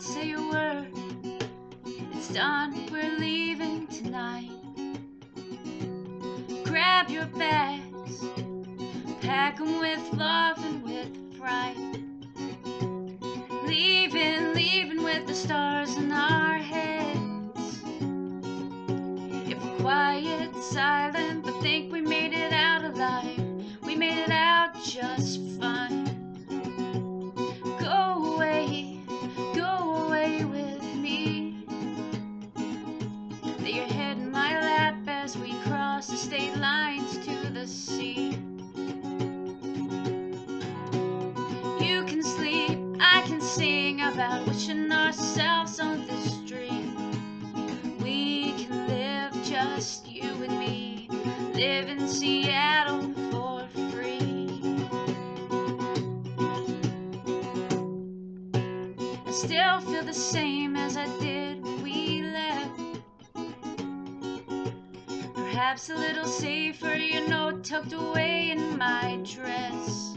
Don't say a word. It's done. We're leaving tonight. Grab your bags. Pack 'em with love and with pride. Leaving, leaving with the stars in our heads. If we're quiet, silent, but think we made it out alive, we made it out just fine. About wishing ourselves on this dream. We can live just you and me, live in Seattle for free. I still feel the same as I did when we left. Perhaps a little safer, you know, tucked away in my dress.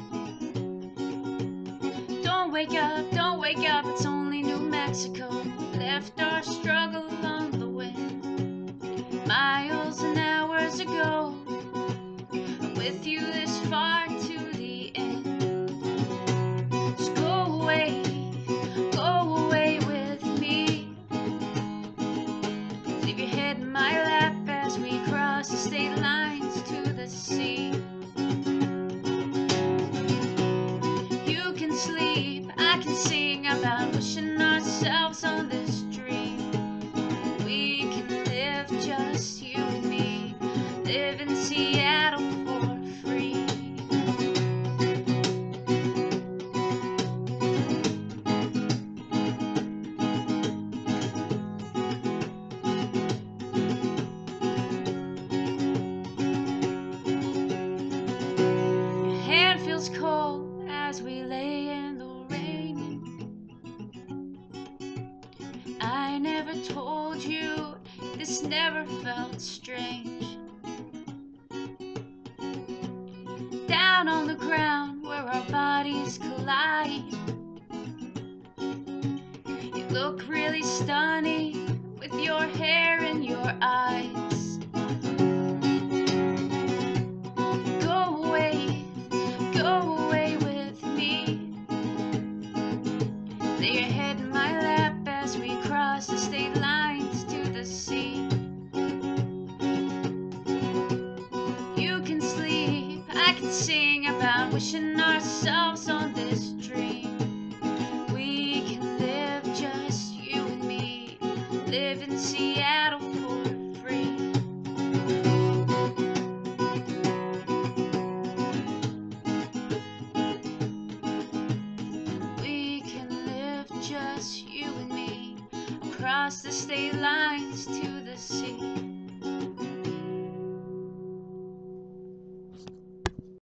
Don't wake up, don't wake up, it's only New Mexico. Left our struggle on the wind. Miles and hours ago, I'm with you this far to the end. Just go away, go away with me. Leave your head in my lap as we cross the state lines to the sea. You can sleep, I can sing about wishing ourselves on this dream. We can live just you and me, live in Seattle for free. Your hand feels cold as we lay I never told you this never felt strange. Down on the ground where our bodies collide. You look really stunning with your hair and your eyes. Go away, go away with me. Lay your head about wishing ourselves on this dream. We can live just you and me, live in Seattle for free. We can live just you and me across the state lines to